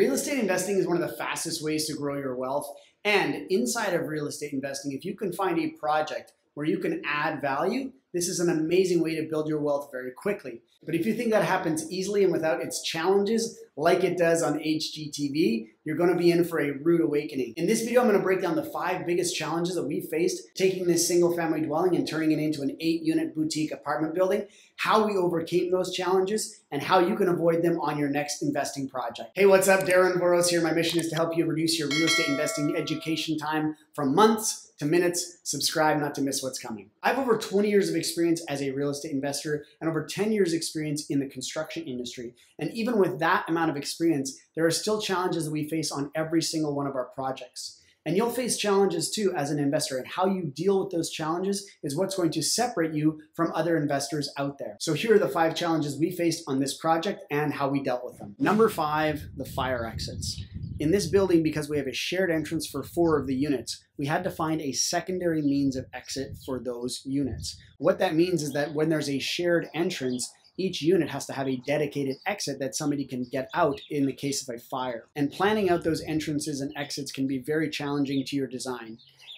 Real estate investing is one of the fastest ways to grow your wealth. And inside of real estate investing, if you can find a project where you can add value, this is an amazing way to build your wealth very quickly. But if you think that happens easily and without its challenges, like it does on HGTV, you're going to be in for a rude awakening. In this video, I'm going to break down the five biggest challenges that we faced taking this single family dwelling and turning it into an eight unit boutique apartment building, how we overcame those challenges, and how you can avoid them on your next investing project. Hey, what's up? Darren Voros here. My mission is to help you reduce your real estate investing education time from months to minutes. Subscribe not to miss what's coming. I have over 20 years of experience as a real estate investor and over 10 years experience in the construction industry. And even with that amount of experience, there are still challenges that we face on every single one of our projects. And you'll face challenges too as an investor, and how you deal with those challenges is what's going to separate you from other investors out there. So, here are the five challenges we faced on this project and how we dealt with them. Number five, the fire exits. In this building, because we have a shared entrance for four of the units, we had to find a secondary means of exit for those units. What that means is that when there's a shared entrance, each unit has to have a dedicated exit that somebody can get out in the case of a fire. And planning out those entrances and exits can be very challenging to your design.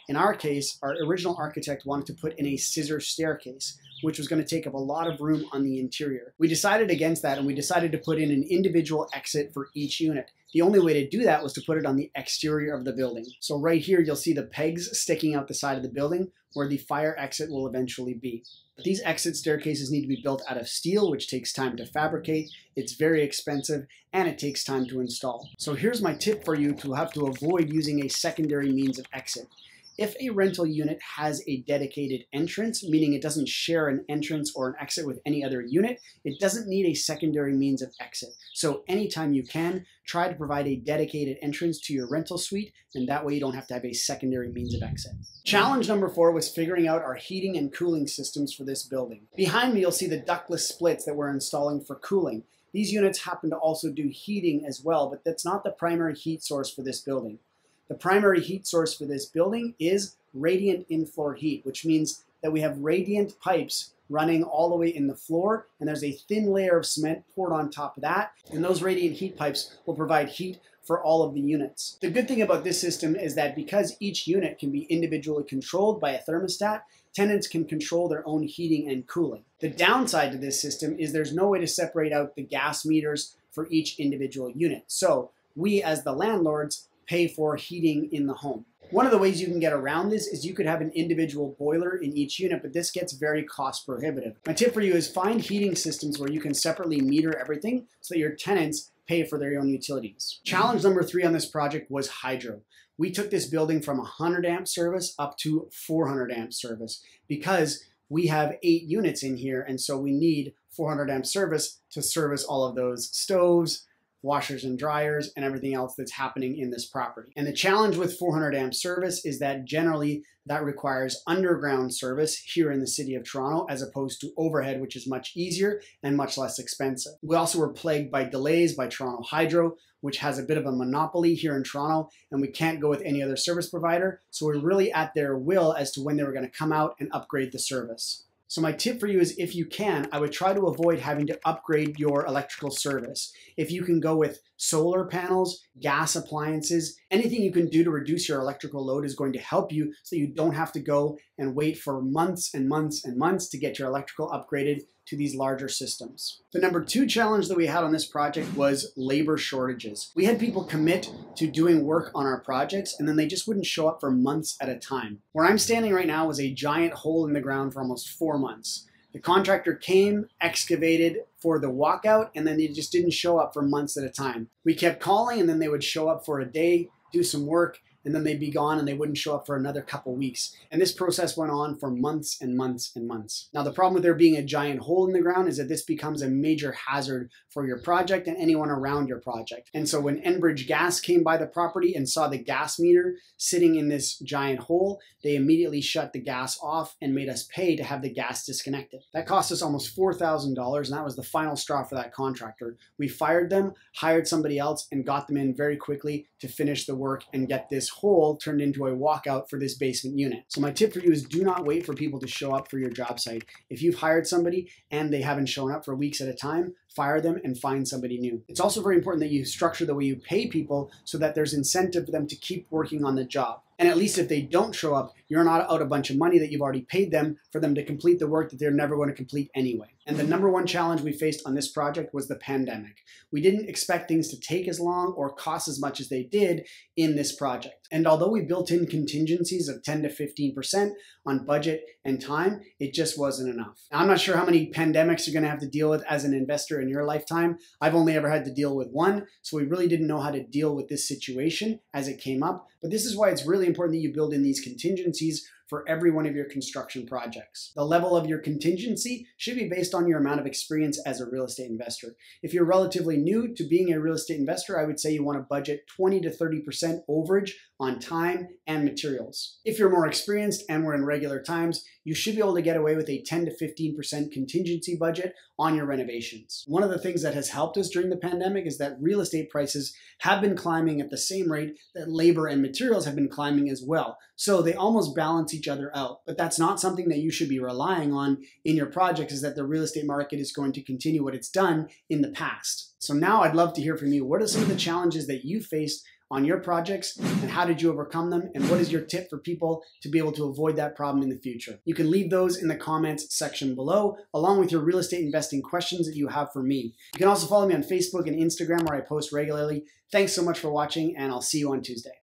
In our case, our original architect wanted to put in a scissor staircase, which was going to take up a lot of room on the interior. We decided against that and we decided to put in an individual exit for each unit. The only way to do that was to put it on the exterior of the building. So right here, you'll see the pegs sticking out the side of the building where the fire exit will eventually be. These exit staircases need to be built out of steel, which takes time to fabricate, it's very expensive, and it takes time to install. So here's my tip for you to have to avoid using a secondary means of exit. If a rental unit has a dedicated entrance, meaning it doesn't share an entrance or an exit with any other unit, it doesn't need a secondary means of exit. So anytime you can, try to provide a dedicated entrance to your rental suite, and that way you don't have to have a secondary means of exit. Challenge number four was figuring out our heating and cooling systems for this building. Behind me, you'll see the ductless splits that we're installing for cooling. These units happen to also do heating as well, but that's not the primary heat source for this building. The primary heat source for this building is radiant in-floor heat, which means that we have radiant pipes running all the way in the floor, and there's a thin layer of cement poured on top of that, and those radiant heat pipes will provide heat for all of the units. The good thing about this system is that because each unit can be individually controlled by a thermostat, tenants can control their own heating and cooling. The downside to this system is there's no way to separate out the gas meters for each individual unit. So we as the landlords pay for heating in the home. One of the ways you can get around this is you could have an individual boiler in each unit, but this gets very cost prohibitive. My tip for you is find heating systems where you can separately meter everything so that your tenants pay for their own utilities. Challenge number three on this project was hydro. We took this building from 100 amp service up to 400 amp service because we have eight units in here, and so we need 400 amp service to service all of those stoves, washers and dryers, and everything else that's happening in this property. And the challenge with 400 amp service is that generally that requires underground service here in the city of Toronto as opposed to overhead, which is much easier and much less expensive. We also were plagued by delays by Toronto Hydro, which has a bit of a monopoly here in Toronto, and we can't go with any other service provider. So we're really at their will as to when they were going to come out and upgrade the service. So my tip for you is if you can, I would try to avoid having to upgrade your electrical service. If you can go with solar panels, gas appliances, anything you can do to reduce your electrical load is going to help you so you don't have to go and wait for months and months and months to get your electrical upgraded to these larger systems. The number two challenge that we had on this project was labor shortages. We had people commit to doing work on our projects and then they just wouldn't show up for months at a time. Where I'm standing right now was a giant hole in the ground for almost four months. The contractor came, excavated for the walkout, and then they just didn't show up for months at a time. We kept calling and then they would show up for a day, do some work, and then they'd be gone and they wouldn't show up for another couple weeks. And this process went on for months and months and months. Now, the problem with there being a giant hole in the ground is that this becomes a major hazard for your project and anyone around your project. And so when Enbridge Gas came by the property and saw the gas meter sitting in this giant hole, they immediately shut the gas off and made us pay to have the gas disconnected. That cost us almost $4,000 and that was the final straw for that contractor. We fired them, hired somebody else, and got them in very quickly to finish the work and get this hole turned into a walkout for this basement unit. So my tip for you is do not wait for people to show up for your job site. If you've hired somebody and they haven't shown up for weeks at a time, fire them and find somebody new. It's also very important that you structure the way you pay people so that there's incentive for them to keep working on the job. And at least if they don't show up, you're not out a bunch of money that you've already paid them for them to complete the work that they're never going to complete anyway. And the number one challenge we faced on this project was the pandemic. We didn't expect things to take as long or cost as much as they did in this project. And although we built in contingencies of 10 to 15% on budget and time, it just wasn't enough. I'm not sure how many pandemics you're going to have to deal with as an investor in your lifetime. I've only ever had to deal with one, so we really didn't know how to deal with this situation as it came up. But this is why it's really important that you build in these contingencies for every one of your construction projects. The level of your contingency should be based on your amount of experience as a real estate investor. If you're relatively new to being a real estate investor, I would say you want to budget 20 to 30% overage on time and materials. If you're more experienced and we're in regular times, you should be able to get away with a 10 to 15% contingency budget on your renovations. One of the things that has helped us during the pandemic is that real estate prices have been climbing at the same rate that labor and materials have been climbing as well. So they almost balance each other out. But that's not something that you should be relying on in your project is that the real estate market is going to continue what it's done in the past. So now I'd love to hear from you. What are some of the challenges that you faced on your projects and how did you overcome them and what is your tip for people to be able to avoid that problem in the future. You can leave those in the comments section below along with your real estate investing questions that you have for me. You can also follow me on Facebook and Instagram where I post regularly. Thanks so much for watching and I'll see you on Tuesday.